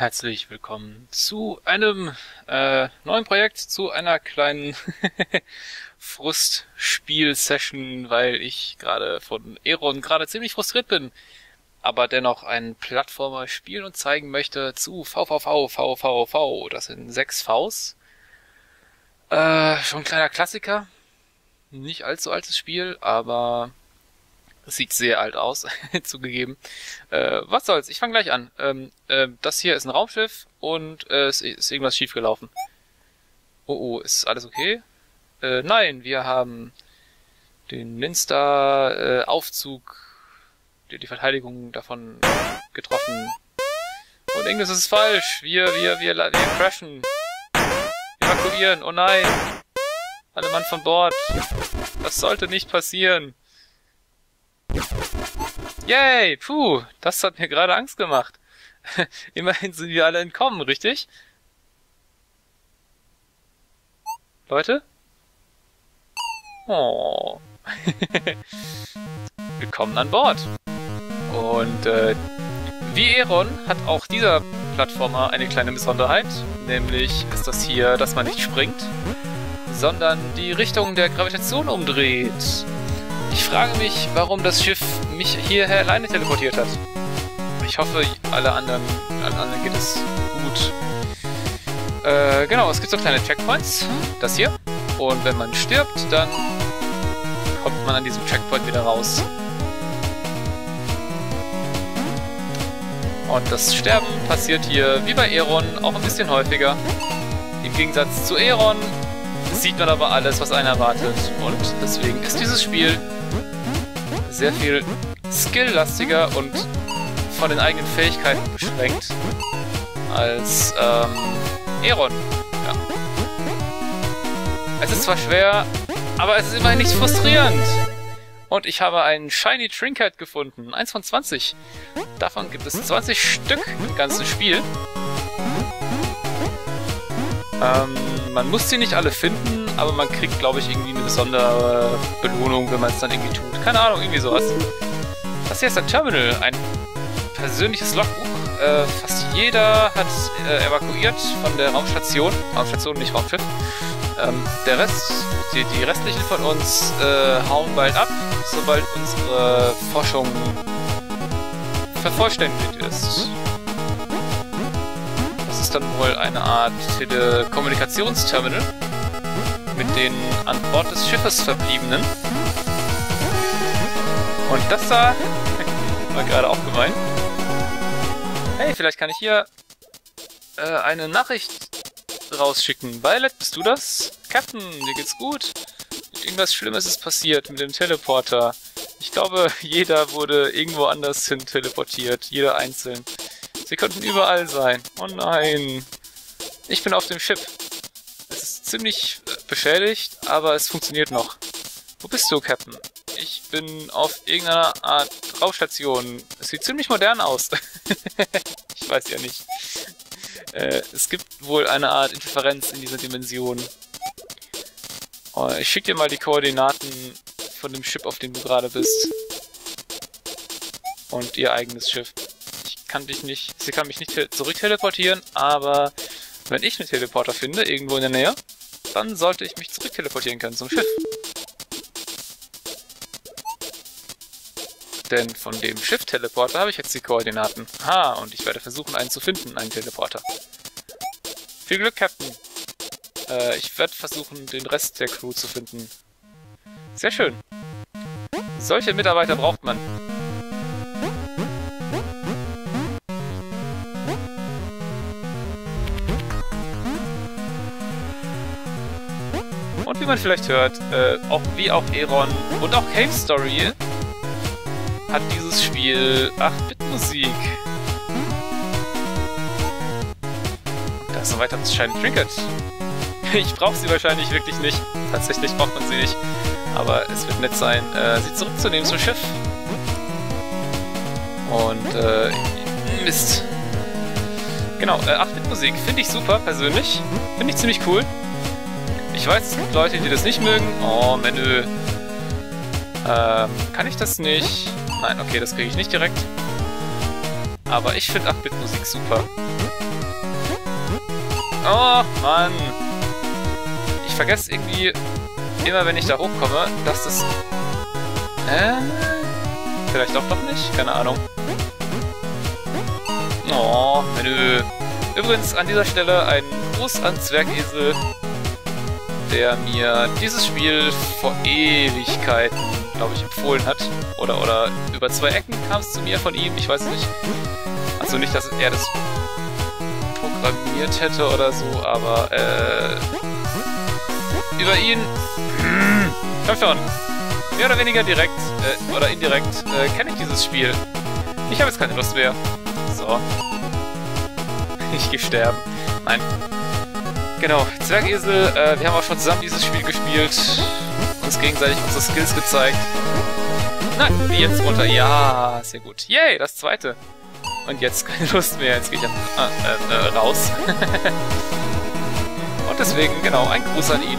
Herzlich willkommen zu einem äh, neuen Projekt, zu einer kleinen Frustspiel-Session, weil ich gerade von Eron gerade ziemlich frustriert bin, aber dennoch ein Plattformer spielen und zeigen möchte zu VVV, VVV, das sind sechs Vs. Äh, schon ein kleiner Klassiker, nicht allzu altes Spiel, aber sieht sehr alt aus, zugegeben. Äh, was soll's, ich fange gleich an. Ähm, äh, das hier ist ein Raumschiff und äh, es ist irgendwas schiefgelaufen. Oh oh, ist alles okay? Äh, nein, wir haben den Minster-Aufzug, äh, die Verteidigung davon getroffen. Und irgendwas ist falsch. Wir, wir, wir, wir crashen. Evakuieren. Oh nein. Alle Mann von Bord. Das sollte nicht passieren. Yay, puh, das hat mir gerade Angst gemacht. Immerhin sind wir alle entkommen, richtig? Leute? Oh. Willkommen an Bord. Und äh, wie Eron hat auch dieser Plattformer eine kleine Besonderheit, nämlich ist das hier, dass man nicht springt, sondern die Richtung der Gravitation umdreht. Ich frage mich, warum das Schiff mich hierher alleine teleportiert hat. Ich hoffe, alle anderen, allen anderen geht es gut. Äh, genau, es gibt so kleine Checkpoints. Das hier. Und wenn man stirbt, dann kommt man an diesem Checkpoint wieder raus. Und das Sterben passiert hier, wie bei Eron, auch ein bisschen häufiger. Im Gegensatz zu Eron sieht man aber alles, was einen erwartet. Und deswegen ist dieses Spiel sehr viel skilllastiger und von den eigenen Fähigkeiten beschränkt als ähm, Eron. Ja. Es ist zwar schwer, aber es ist immerhin nicht frustrierend. Und ich habe ein Shiny Trinket gefunden. Eins von 20. Davon gibt es 20 Stück im ganzen Spiel. Ähm, man muss sie nicht alle finden, aber man kriegt, glaube ich, irgendwie eine besondere Belohnung, wenn man es dann irgendwie tut. Keine Ahnung, irgendwie sowas. Das hier ist ein Terminal, ein persönliches Logbuch. Äh, fast jeder hat äh, evakuiert von der Raumstation. Raumstation, nicht Raumschiff. Ähm, der Rest, die, die restlichen von uns äh, hauen bald ab, sobald unsere Forschung vervollständigt ist. Das ist dann wohl eine Art Telekommunikationsterminal mit den an Bord des Schiffes verbliebenen. Und das da war gerade auch gemeint. Hey, vielleicht kann ich hier äh, eine Nachricht rausschicken. Violet, bist du das? Captain, dir geht's gut? Irgendwas Schlimmes ist passiert mit dem Teleporter. Ich glaube, jeder wurde irgendwo anders hin teleportiert. Jeder einzeln. Sie könnten überall sein. Oh nein. Ich bin auf dem Schiff ziemlich äh, beschädigt, aber es funktioniert noch. Wo bist du, Captain? Ich bin auf irgendeiner Art Raumstation. Es sieht ziemlich modern aus. ich weiß ja nicht. Äh, es gibt wohl eine Art Interferenz in dieser Dimension. Oh, ich schicke dir mal die Koordinaten von dem Schiff, auf dem du gerade bist. Und ihr eigenes Schiff. Ich kann dich nicht... Sie kann mich nicht zurück teleportieren, aber wenn ich einen Teleporter finde, irgendwo in der Nähe, dann sollte ich mich zurück teleportieren können zum Schiff. Denn von dem Schiff-Teleporter habe ich jetzt die Koordinaten. Ha, und ich werde versuchen, einen zu finden, einen Teleporter. Viel Glück, Captain. Äh, ich werde versuchen, den Rest der Crew zu finden. Sehr schön. Solche Mitarbeiter braucht man. Und wie man vielleicht hört, äh, auch wie auch Eron und auch Cave Story hat dieses Spiel 8-Bit-Musik. Da ist ein weiteres Shiny Trinket. Ich brauche sie wahrscheinlich wirklich nicht. Tatsächlich braucht man sie nicht. Aber es wird nett sein, äh, sie zurückzunehmen zum Schiff. Und, äh, Mist. Genau, äh, 8-Bit-Musik finde ich super, persönlich. Finde ich ziemlich cool. Ich weiß, es gibt Leute, die das nicht mögen. Oh, Menü. Ähm, kann ich das nicht? Nein, okay, das kriege ich nicht direkt. aber ich finde 8-Bit-Musik super. Oh, Mann. Ich vergesse irgendwie immer, wenn ich da hochkomme, dass das... Äh? Vielleicht doch doch nicht? Keine Ahnung. Oh, Menü. Übrigens an dieser Stelle ein Gruß an Zwergesel, der mir dieses Spiel vor Ewigkeiten, glaube ich, empfohlen hat. Oder, oder über zwei Ecken kam es zu mir von ihm, ich weiß nicht. Also nicht, dass er das programmiert hätte oder so, aber äh, über ihn, komm schon, mehr oder weniger direkt äh, oder indirekt äh, kenne ich dieses Spiel. Ich habe jetzt keine Lust mehr. So. Ich gehe sterben. Nein. Genau, Zwergesel, äh, wir haben auch schon zusammen dieses Spiel gespielt, uns gegenseitig unsere Skills gezeigt. Nein, jetzt runter. Ja, sehr gut. Yay, das zweite. Und jetzt keine Lust mehr, jetzt gehe ich äh, äh, raus. Und deswegen, genau, ein Gruß an ihn.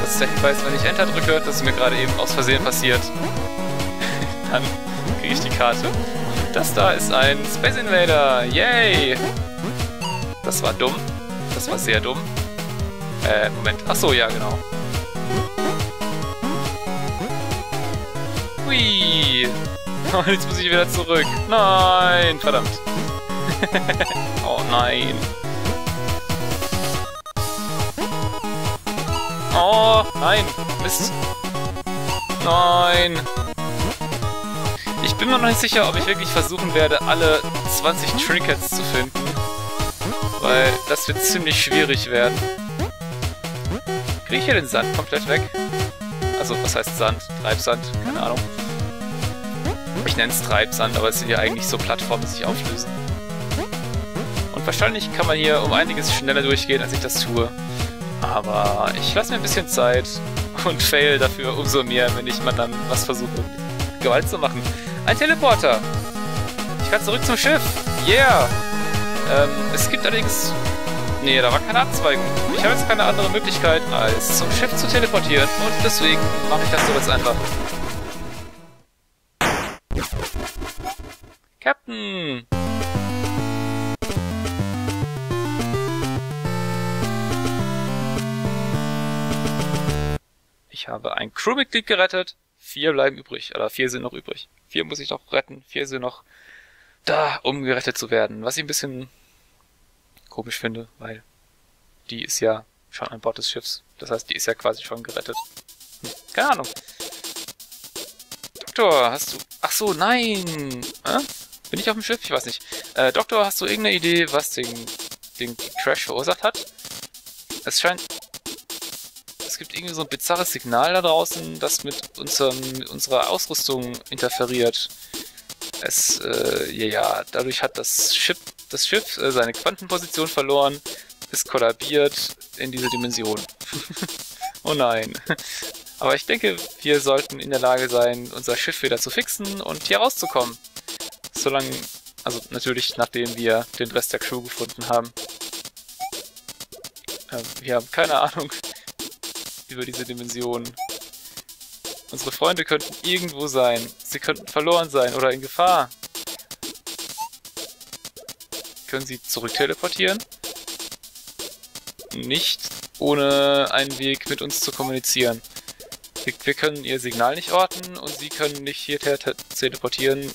Das ist der Hinweis, wenn ich Enter drücke, das ist mir gerade eben aus Versehen passiert. Dann kriege ich die Karte. Das da ist ein Space Invader. Yay! Das war dumm. Das war sehr dumm. Äh, Moment. Achso, ja, genau. Und jetzt muss ich wieder zurück. Nein, verdammt. oh nein. Oh, nein. Mist. Nein. Ich bin mir noch nicht sicher, ob ich wirklich versuchen werde, alle 20 Trinkets zu finden. Weil das wird ziemlich schwierig werden. Kriege ich hier den Sand komplett weg? Also, was heißt Sand? Treibsand? Keine Ahnung. Ich nenne es Treibsand, aber es sind ja eigentlich so Plattformen, die sich auflösen. Und wahrscheinlich kann man hier um einiges schneller durchgehen, als ich das tue. Aber ich lasse mir ein bisschen Zeit und fail dafür umso mehr, wenn ich mal dann was versuche, Gewalt zu machen. Ein Teleporter! Ich kann zurück zum Schiff! Yeah! Ähm, es gibt allerdings... Nee, da war keine Abzweigung. Ich habe jetzt keine andere Möglichkeit, als zum Schiff zu teleportieren. Und deswegen mache ich das so jetzt einfach. Captain! Ich habe ein Crewmitglied gerettet. Vier bleiben übrig. Oder vier sind noch übrig. Vier muss ich noch retten. Vier sind noch da, um gerettet zu werden. Was ich ein bisschen komisch finde, weil die ist ja schon an Bord des Schiffs. Das heißt, die ist ja quasi schon gerettet. Hm, keine Ahnung. Doktor, hast du... Ach so, nein! Äh? Bin ich auf dem Schiff? Ich weiß nicht. Äh, Doktor, hast du irgendeine Idee, was den, den Crash verursacht hat? Es scheint... Es gibt irgendwie so ein bizarres Signal da draußen, das mit, unserem, mit unserer Ausrüstung interferiert. Es, äh, ja, ja, dadurch hat das Schiff, das Schiff äh, seine Quantenposition verloren, ist kollabiert in diese Dimension. oh nein. Aber ich denke, wir sollten in der Lage sein, unser Schiff wieder zu fixen und hier rauszukommen. Solange, also natürlich nachdem wir den Rest der Crew gefunden haben. Ähm, wir haben keine Ahnung über diese Dimension. Unsere Freunde könnten irgendwo sein. Sie könnten verloren sein oder in Gefahr. Können sie zurück teleportieren? Nicht ohne einen Weg mit uns zu kommunizieren. Wir, wir können ihr Signal nicht orten und sie können nicht hier teleportieren,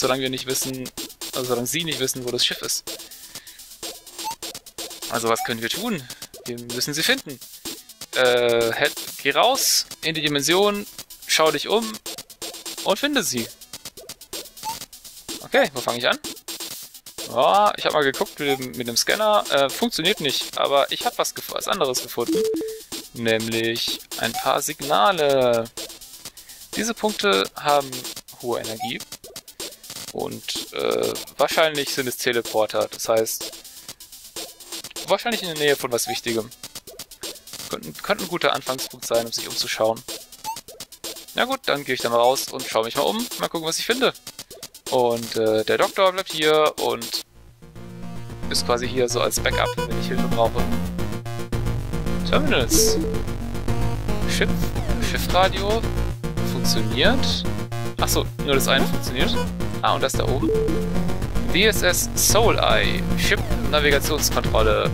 solange wir nicht wissen, also solange sie nicht wissen, wo das Schiff ist. Also was können wir tun? Wir müssen sie finden. Äh, head, geh raus in die Dimension, schau dich um und finde sie. Okay, wo fange ich an? Oh, ich habe mal geguckt mit dem, mit dem Scanner. Äh, funktioniert nicht, aber ich habe was, was anderes gefunden. Nämlich ein paar Signale. Diese Punkte haben hohe Energie und äh, wahrscheinlich sind es Teleporter, das heißt, wahrscheinlich in der Nähe von was Wichtigem. Könnten, könnte ein guter Anfangspunkt sein, um sich umzuschauen. Na gut, dann gehe ich da mal raus und schaue mich mal um. Mal gucken, was ich finde. Und äh, der Doktor bleibt hier und ist quasi hier so als Backup, wenn ich Hilfe brauche. Terminals. Schiff, Schiffradio funktioniert. Achso, nur das eine funktioniert. Ah, und das da oben. DSS Soul Eye. Ship Navigationskontrolle.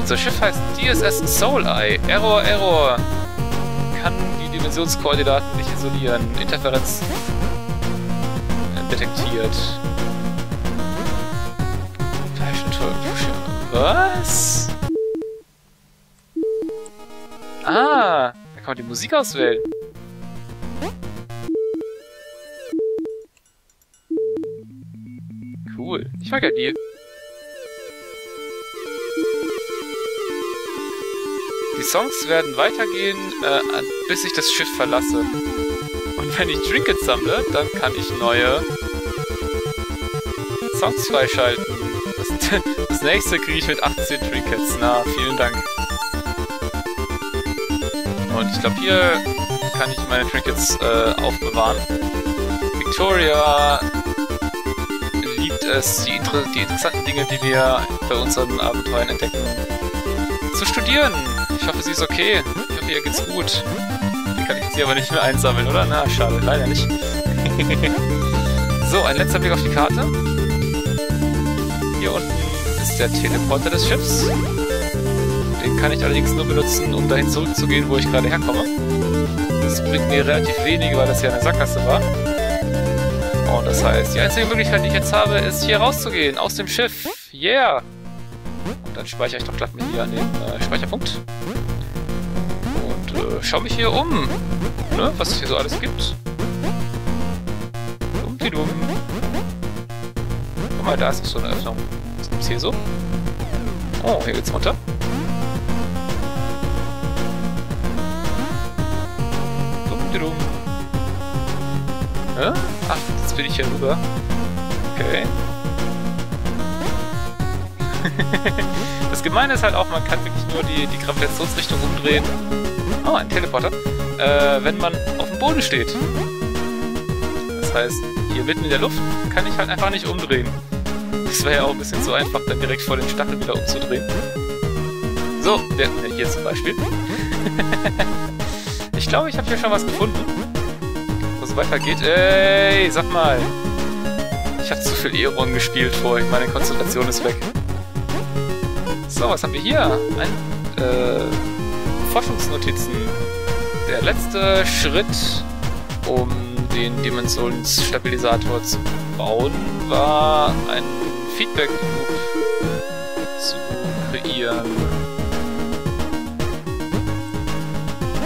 Unser Schiff heißt DSS Soul Eye. Error, Error. Kann die Dimensionskoordinaten nicht isolieren. Interferenz detektiert. Was? Ah, da kann man die Musik auswählen. Mag ja die. Songs werden weitergehen, äh, bis ich das Schiff verlasse. Und wenn ich Trinkets sammle, dann kann ich neue Songs freischalten. Das, das nächste kriege ich mit 18 Trinkets. Na, vielen Dank. Und ich glaube, hier kann ich meine Trinkets äh, aufbewahren. Victoria es, die, inter die interessanten Dinge, die wir bei unseren Abenteuern entdecken, zu studieren. Ich hoffe, sie ist okay. Ich hoffe, ihr geht's gut. Die kann ich sie aber nicht mehr einsammeln, oder? Na, schade, leider nicht. so, ein letzter Blick auf die Karte. Hier unten ist der Teleporter des Schiffs. Den kann ich allerdings nur benutzen, um dahin zurückzugehen, wo ich gerade herkomme. Das bringt mir relativ wenig, weil das ja eine Sackgasse war. Und das heißt, die einzige Möglichkeit, die ich jetzt habe, ist hier rauszugehen, aus dem Schiff. Yeah! Und dann speichere ich doch glatt mit hier an den äh, Speicherpunkt. Und äh, schaue mich hier um, ne, was es hier so alles gibt. Dumm, Guck mal, da ist noch so eine Öffnung. Was gibt's hier so? Oh, hier geht's runter. Dumm, ja? Ach, jetzt bin ich hier rüber. Okay. das Gemeine ist halt auch, man kann wirklich nur die, die Gravitationsrichtung umdrehen. Oh, ein Teleporter. Äh, wenn man auf dem Boden steht. Das heißt, hier mitten in der Luft kann ich halt einfach nicht umdrehen. Das wäre ja auch ein bisschen zu einfach, dann direkt vor den Stachel wieder umzudrehen. So, der, hier zum Beispiel. ich glaube, ich habe hier schon was gefunden. Es weitergeht. Ey, sag mal. Ich habe zu viel Eron gespielt vorhin. Meine Konzentration ist weg. So, was haben wir hier? Ein, äh, Forschungsnotizen. Der letzte Schritt, um den Dimensionsstabilisator zu bauen, war ein Feedback Loop zu kreieren.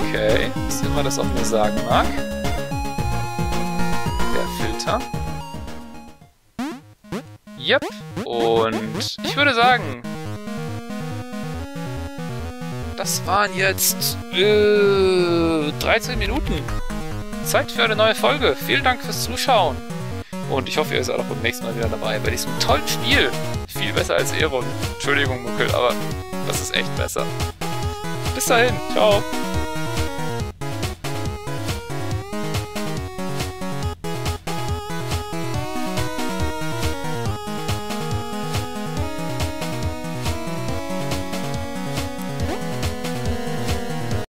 Okay, was immer das auch mir sagen mag. Der Filter. Yep. Und ich würde sagen, das waren jetzt äh, 13 Minuten. Zeit für eine neue Folge. Vielen Dank fürs Zuschauen. Und ich hoffe, ihr seid auch beim nächsten Mal wieder dabei bei diesem tollen Spiel. Viel besser als Eron. Entschuldigung, Muckel, aber das ist echt besser. Bis dahin. Ciao.